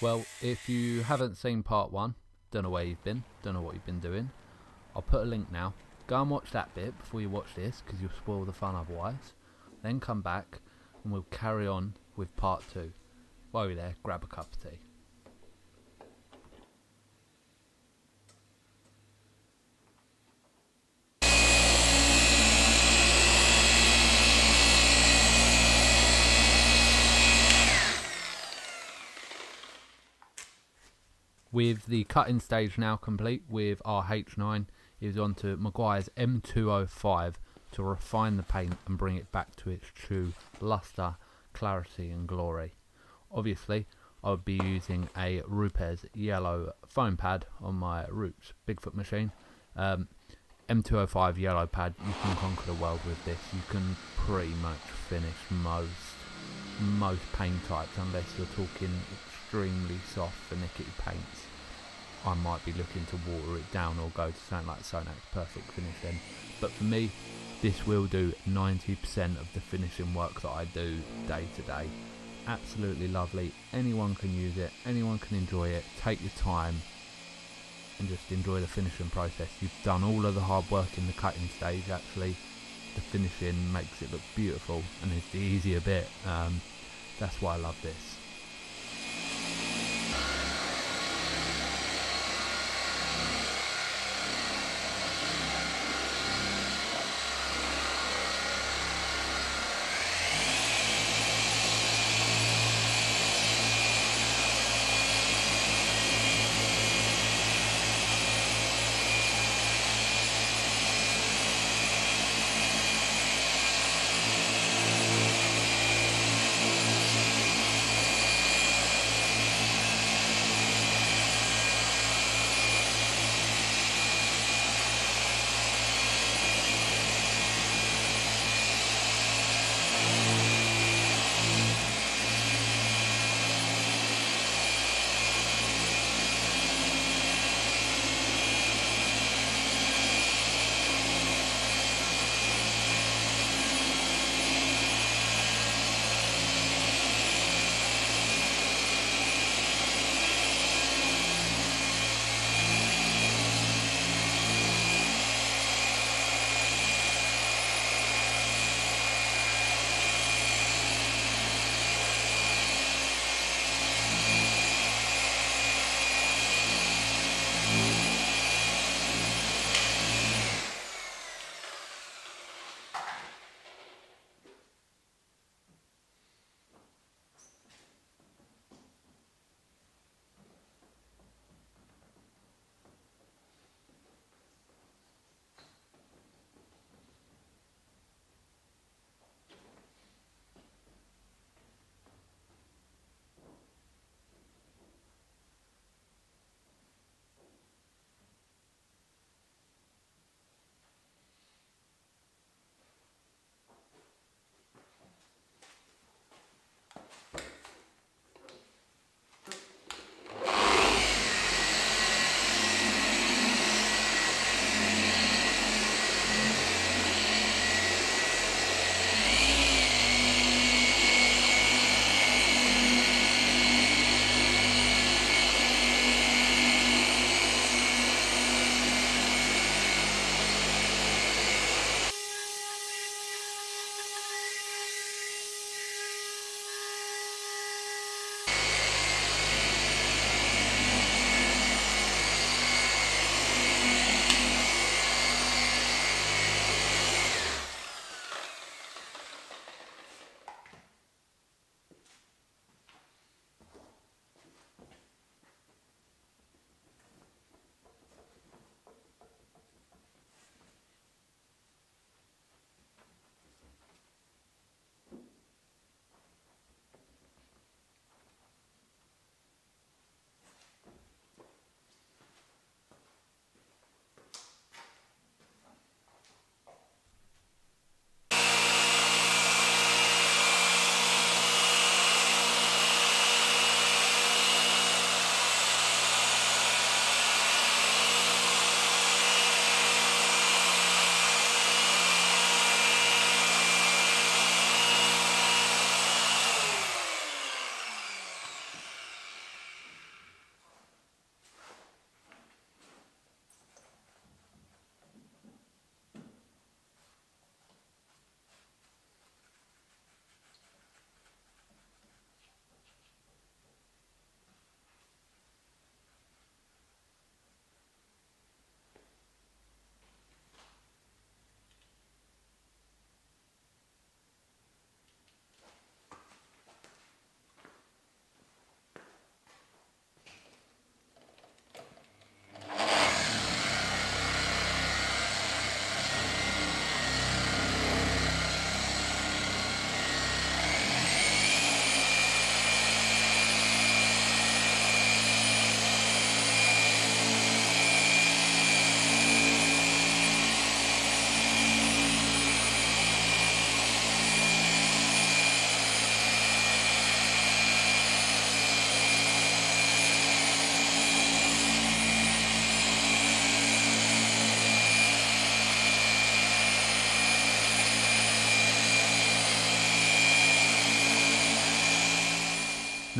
Well, if you haven't seen part one, don't know where you've been, don't know what you've been doing, I'll put a link now. Go and watch that bit before you watch this because you'll spoil the fun otherwise. Then come back and we'll carry on with part two. While you're there, grab a cup of tea. With the cutting stage now complete with our H9, is on to Meguiar's M205 to refine the paint and bring it back to its true luster, clarity and glory. Obviously, I would be using a Rupes yellow foam pad on my Rupes Bigfoot machine. Um, M205 yellow pad, you can conquer the world with this. You can pretty much finish most most paint types unless you're talking extremely soft finicky paints. I might be looking to water it down or go to something like Sonax Perfect Finish then. But for me, this will do 90% of the finishing work that I do day to day. Absolutely lovely. Anyone can use it, anyone can enjoy it. Take your time and just enjoy the finishing process. You've done all of the hard work in the cutting stage actually. The finishing makes it look beautiful and it's the easier bit. Um, that's why I love this.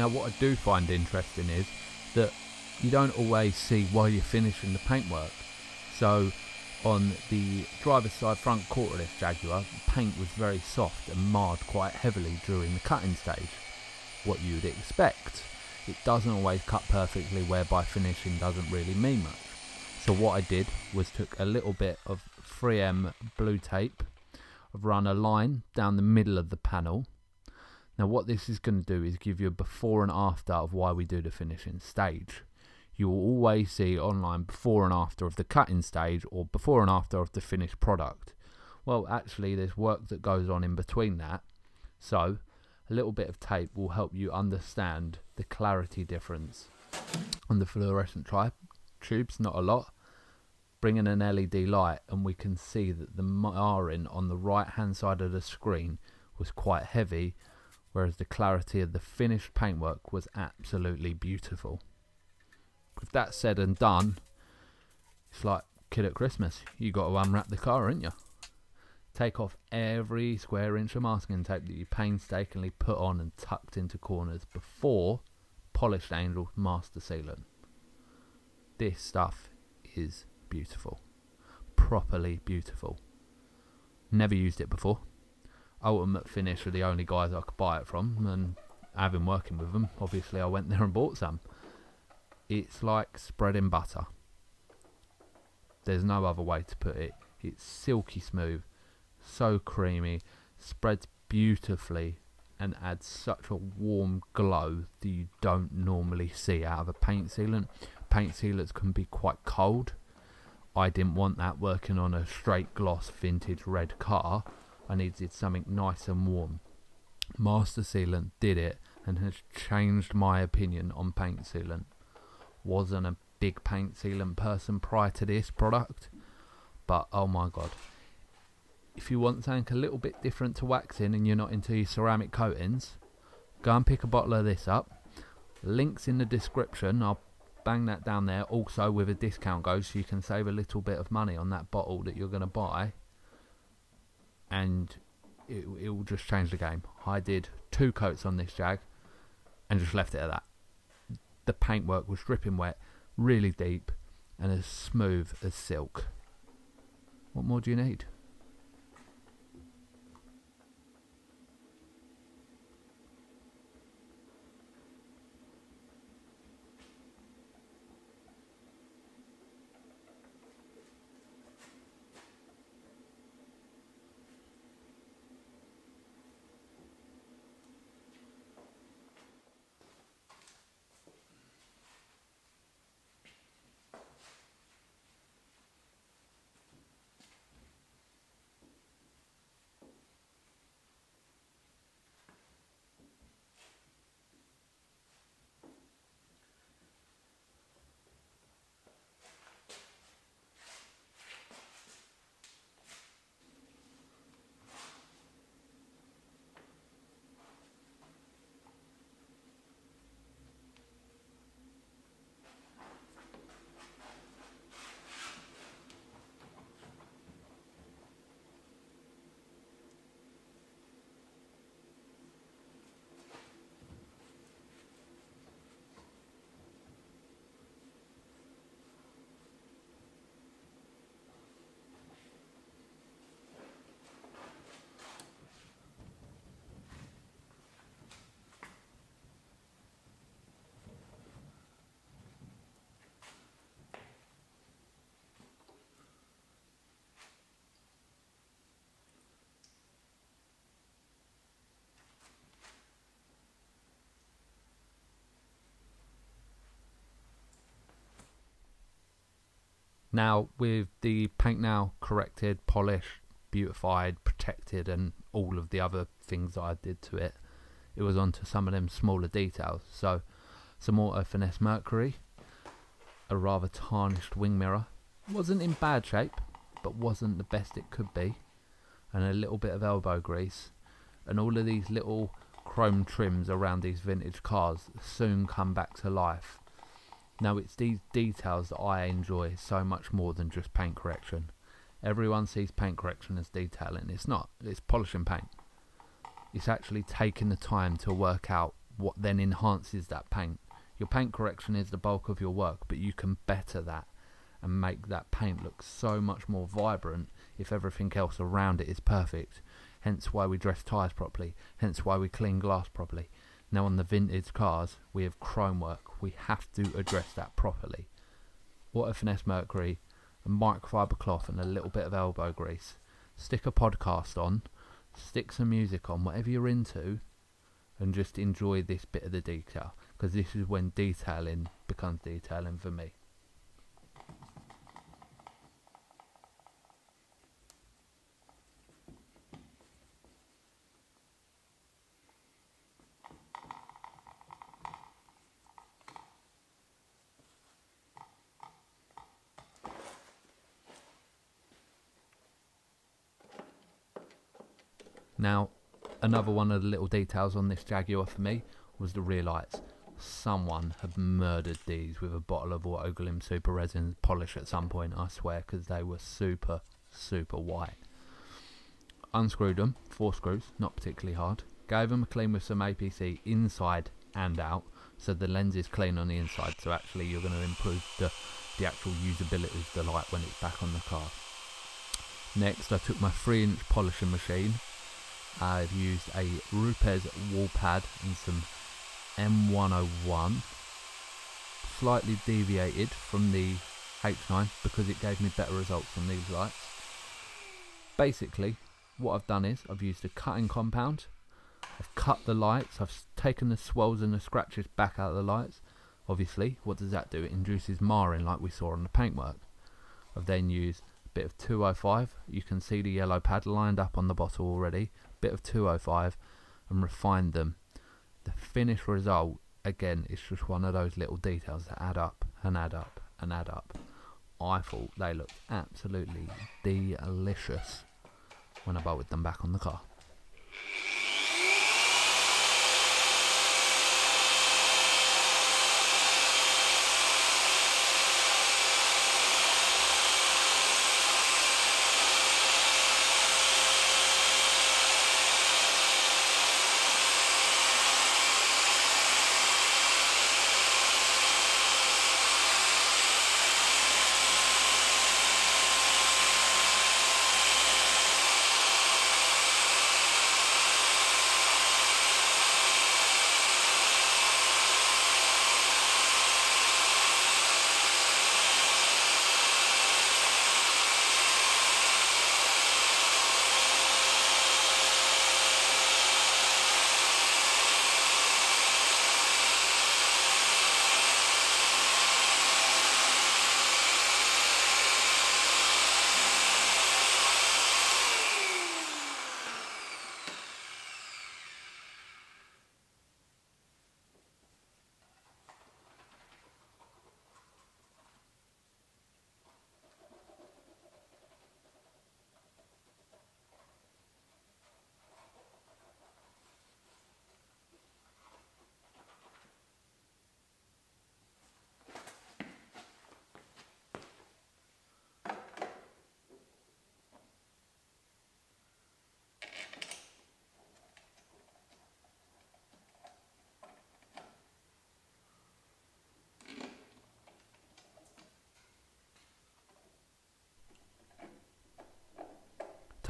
Now what I do find interesting is that you don't always see while you're finishing the paintwork. So on the driver's side front quarter of this Jaguar, the paint was very soft and marred quite heavily during the cutting stage. What you'd expect. It doesn't always cut perfectly whereby finishing doesn't really mean much. So what I did was took a little bit of 3M blue tape, I've run a line down the middle of the panel. Now what this is going to do is give you a before and after of why we do the finishing stage you will always see online before and after of the cutting stage or before and after of the finished product. Well, actually, there's work that goes on in between that. So, a little bit of tape will help you understand the clarity difference on the fluorescent tubes, not a lot. Bring in an LED light, and we can see that the marring on the right hand side of the screen was quite heavy, whereas the clarity of the finished paintwork was absolutely beautiful with that said and done, it's like kid at Christmas. You got to unwrap the car, ain't you? Take off every square inch of masking tape that you painstakingly put on and tucked into corners before Polish Angel master sealant. This stuff is beautiful. Properly beautiful. Never used it before. Ultimate Finish are the only guys I could buy it from, and having working with them, obviously I went there and bought some. It's like spreading butter. There's no other way to put it. It's silky smooth, so creamy, spreads beautifully, and adds such a warm glow that you don't normally see out of a paint sealant. Paint sealants can be quite cold. I didn't want that working on a straight gloss vintage red car. I needed something nice and warm. Master Sealant did it and has changed my opinion on paint sealant wasn't a big paint sealant person prior to this product, but oh my god. If you want something a little bit different to waxing and you're not into your ceramic coatings, go and pick a bottle of this up. Links in the description. I'll bang that down there also with a discount code so you can save a little bit of money on that bottle that you're going to buy. And it, it will just change the game. I did two coats on this Jag and just left it at that the paintwork was dripping wet, really deep, and as smooth as silk. What more do you need? Now, with the paint now corrected, polished, beautified, protected, and all of the other things that I did to it, it was onto some of them smaller details. So, some Auto Finesse Mercury, a rather tarnished wing mirror, wasn't in bad shape, but wasn't the best it could be, and a little bit of elbow grease, and all of these little chrome trims around these vintage cars soon come back to life now it's these details that I enjoy so much more than just paint correction. Everyone sees paint correction as detailing. It's not. It's polishing paint. It's actually taking the time to work out what then enhances that paint. Your paint correction is the bulk of your work, but you can better that and make that paint look so much more vibrant if everything else around it is perfect. Hence why we dress tyres properly, hence why we clean glass properly. Now on the vintage cars, we have chrome work. We have to address that properly. Auto Finesse Mercury, a microfiber cloth and a little bit of elbow grease. Stick a podcast on, stick some music on, whatever you're into, and just enjoy this bit of the detail because this is when detailing becomes detailing for me. Now, another one of the little details on this Jaguar for me was the rear lights. Someone had murdered these with a bottle of Autoglym Super Resin polish at some point, I swear, because they were super, super white. Unscrewed them, four screws, not particularly hard. Gave them a clean with some APC inside and out, so the lens is clean on the inside, so actually you're going to improve the, the actual usability of the light when it's back on the car. Next, I took my 3 inch polishing machine I've used a Rupes wool pad and some M101 slightly deviated from the H9 because it gave me better results on these lights. Basically what I've done is I've used a cutting compound I've cut the lights I've taken the swirls and the scratches back out of the lights. Obviously what does that do? It induces marring like we saw on the paintwork. I've then used a bit of 205 you can see the yellow pad lined up on the bottle already bit of 205 and refined them. The finished result, again, is just one of those little details that add up and add up and add up. I thought they looked absolutely delicious when I bolted them back on the car.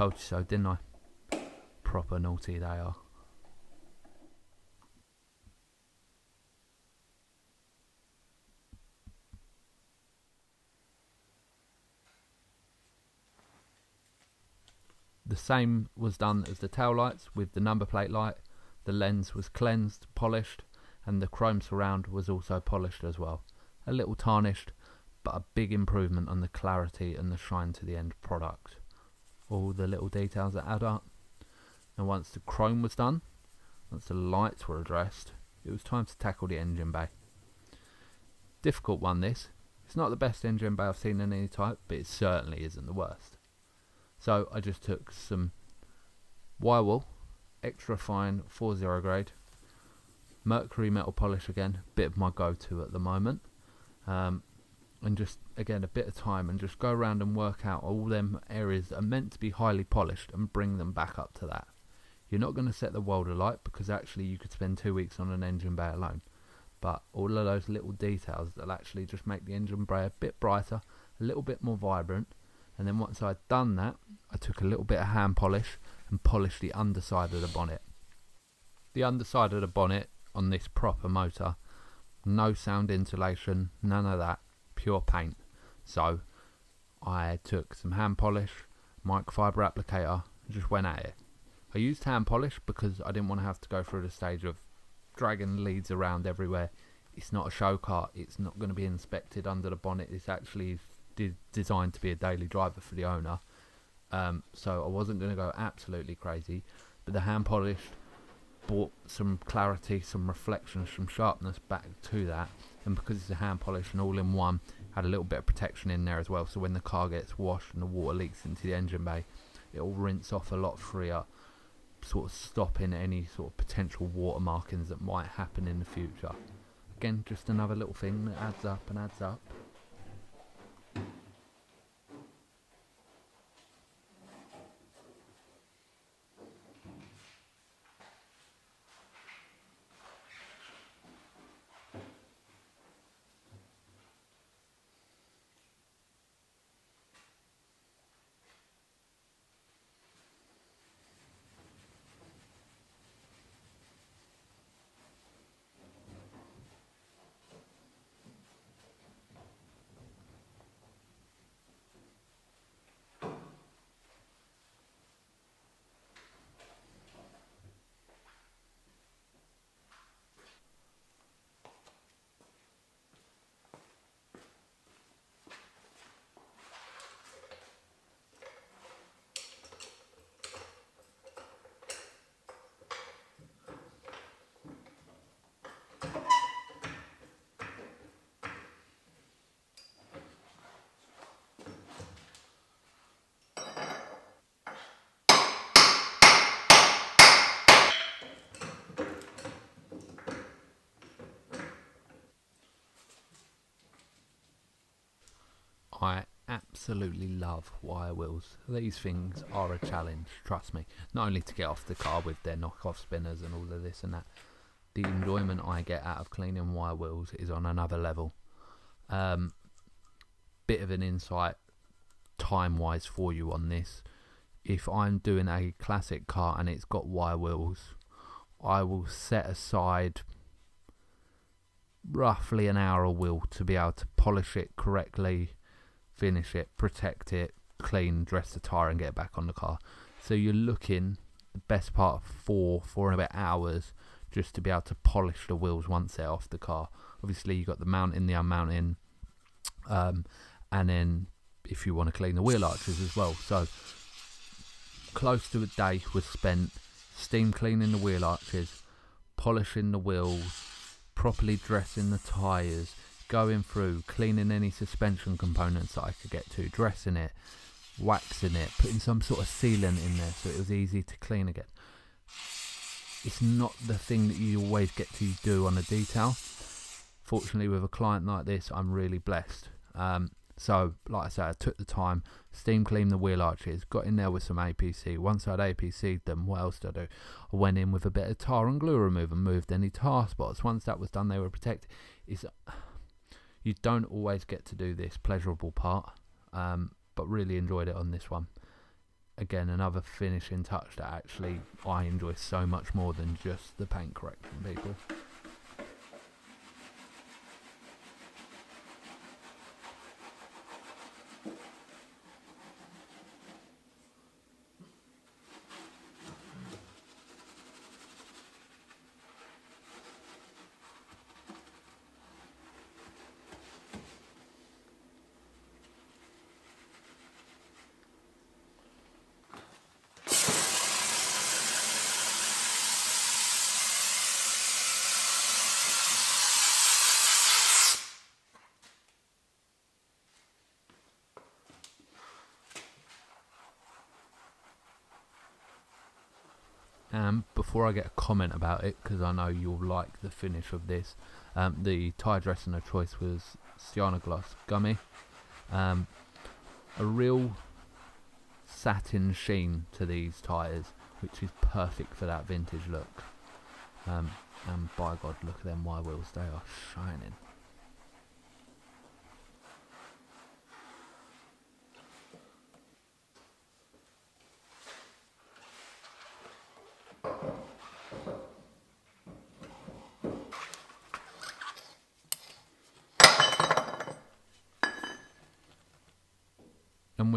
Told you so, didn't I? Proper naughty they are. The same was done as the tail lights with the number plate light. The lens was cleansed, polished, and the chrome surround was also polished as well. A little tarnished, but a big improvement on the clarity and the shine to the end product all the little details that add up. And once the chrome was done, once the lights were addressed, it was time to tackle the engine bay. Difficult one this. It's not the best engine bay I've seen in any type, but it certainly isn't the worst. So I just took some wire wool, extra fine 40 grade, mercury metal polish again, bit of my go-to at the moment. Um, and just again a bit of time and just go around and work out all them areas that are meant to be highly polished and bring them back up to that You're not going to set the world alight because actually you could spend two weeks on an engine bay alone. But all of those little details that'll actually just make the engine bay a bit brighter, a little bit more vibrant. And then once I'd done that, I took a little bit of hand polish and polished the underside of the bonnet. The underside of the bonnet on this proper motor, no sound insulation, none of that, pure paint. So I took some hand polish, microfiber applicator, just went at it. I used hand polish because I didn't want to have to go through the stage of dragging leads around everywhere. It's not a show car. It's not going to be inspected under the bonnet. It's actually de designed to be a daily driver for the owner. Um, so I wasn't going to go absolutely crazy. But the hand polish brought some clarity, some reflection, some sharpness back to that. And because it's a hand polish and all in one, had a little bit of protection in there as well. So when the car gets washed and the water leaks into the engine bay, it'll rinse off a lot freer sort of stopping any sort of potential water markings that might happen in the future. Again, just another little thing that adds up and adds up. I absolutely love wire wheels. These things are a challenge, trust me. Not only to get off the car with their knockoff spinners and all of this and that, the enjoyment I get out of cleaning wire wheels is on another level. Um, bit of an insight time wise for you on this. If I'm doing a classic car and it's got wire wheels, I will set aside roughly an hour a wheel to be able to polish it correctly finish it, protect it, clean, dress the tyre, and get it back on the car. So you're looking the best part of four, four and a bit hours just to be able to polish the wheels once they're off the car. Obviously, you've got the mounting, the unmounting, um, and then if you want to clean the wheel arches as well. So close to a day was spent steam cleaning the wheel arches, polishing the wheels, properly dressing the tyres, going through, cleaning any suspension components that I could get to, dressing it, waxing it, putting some sort of sealant in there so it was easy to clean again. It's not the thing that you always get to do on a detail. Fortunately, with a client like this, I'm really blessed. Um, so, like I said, I took the time, steam cleaned the wheel arches, got in there with some APC. Once I'd APC'd them, what else did I do? I went in with a bit of tar and glue remover, moved any tar spots. Once that was done, they were protected. It's you don't always get to do this pleasurable part, um, but really enjoyed it on this one. Again, another finishing touch that actually I enjoy so much more than just the paint correction, people. Um, before I get a comment about it, because I know you'll like the finish of this, um, the tyre dressing of choice was Gloss Gummy. Um, a real satin sheen to these tyres, which is perfect for that vintage look. Um, and by God, look at them wire wheels, they are shining.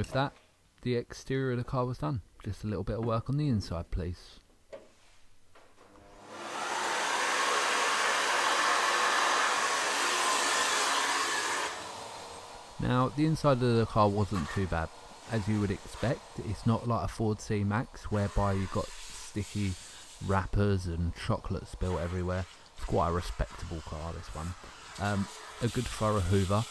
With that, the exterior of the car was done. Just a little bit of work on the inside, please. Now, the inside of the car wasn't too bad. As you would expect, it's not like a Ford C-Max whereby you've got sticky wrappers and chocolate spill everywhere. It's quite a respectable car, this one. Um, a good thorough hoover.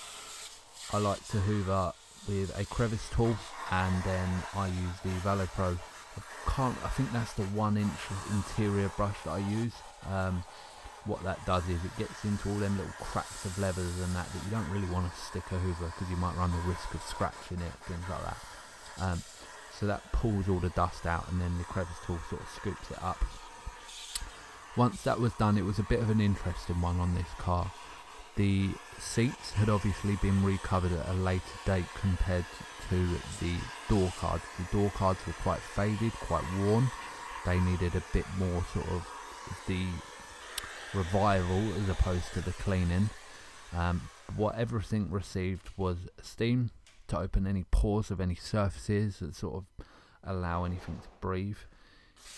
I like to hoover with a crevice tool and then I use the Valet Pro. I can't, I think that's the one inch interior brush that I use. Um, what that does is it gets into all them little cracks of leathers and that that you don't really want to stick a hoover because you might run the risk of scratching it, things like that. Um, so that pulls all the dust out and then the crevice tool sort of scoops it up. Once that was done it was a bit of an interesting one on this car. The seats had obviously been recovered at a later date compared to the door cards. The door cards were quite faded, quite worn. They needed a bit more sort of the revival as opposed to the cleaning. Um, what everything received was steam to open any pores of any surfaces that sort of allow anything to breathe.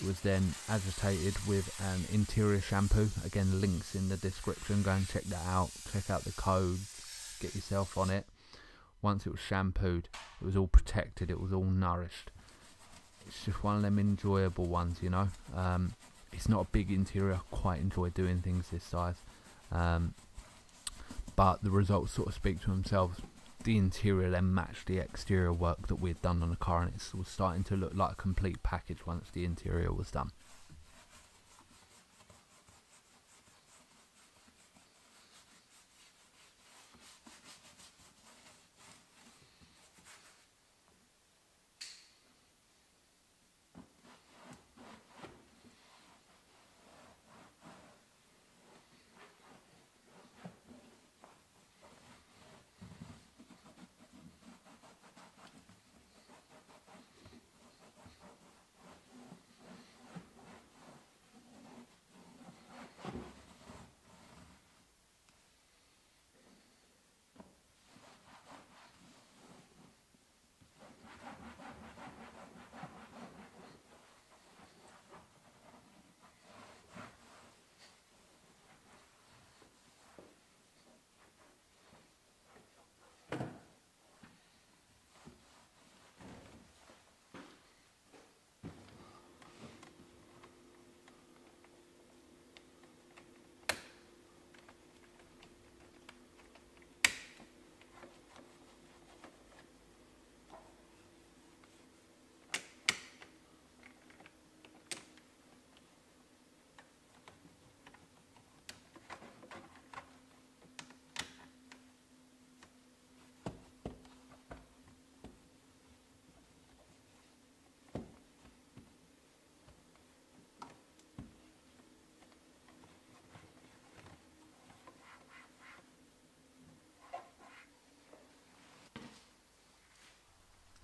Was then agitated with an interior shampoo. Again, links in the description. Go and check that out. Check out the code. Get yourself on it. Once it was shampooed, it was all protected. It was all nourished. It's just one of them enjoyable ones, you know. Um, it's not a big interior. I quite enjoy doing things this size. Um, but the results sort of speak to themselves. The interior then matched the exterior work that we had done on the car, and it was starting to look like a complete package once the interior was done.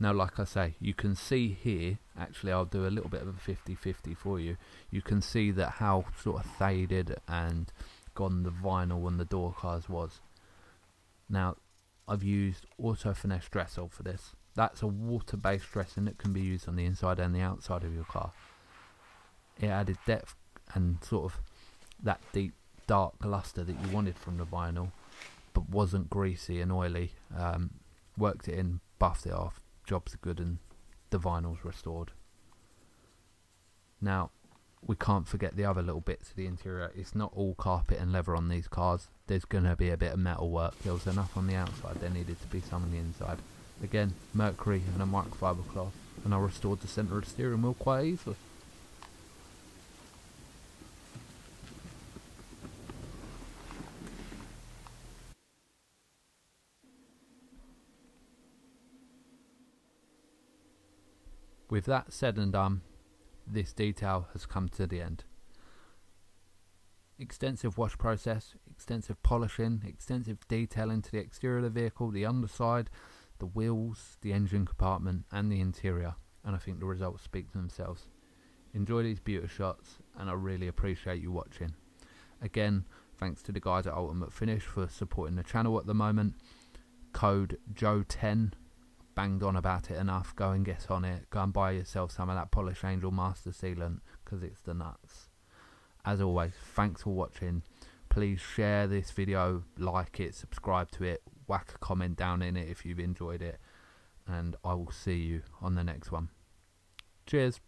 Now, like I say, you can see here, actually I'll do a little bit of a 50-50 for you. You can see that how sort of faded and gone the vinyl and the door cars was. Now, I've used Auto Finesse Dressle for this. That's a water-based dressing that can be used on the inside and the outside of your car. It added depth and sort of that deep dark luster that you wanted from the vinyl, but wasn't greasy and oily. Um, worked it in, buffed it off, jobs are good and the vinyl's restored. Now, we can't forget the other little bits of the interior. It's not all carpet and leather on these cars. There's going to be a bit of metal work. There was enough on the outside. There needed to be some on the inside. Again, mercury and a microfiber cloth. And I restored the centre of the steering wheel quite easily. With that said and done, this detail has come to the end. Extensive wash process, extensive polishing, extensive detailing to the exterior of the vehicle, the underside, the wheels, the engine compartment and the interior and I think the results speak for themselves. Enjoy these beauty shots and I really appreciate you watching. Again, thanks to the guys at Ultimate Finish for supporting the channel at the moment. Code Joe10 banged on about it enough. Go and get on it. Go and buy yourself some of that Polish Angel Master Sealant because it's the nuts. As always, thanks for watching. Please share this video, like it, subscribe to it, whack a comment down in it if you've enjoyed it. And I will see you on the next one. Cheers.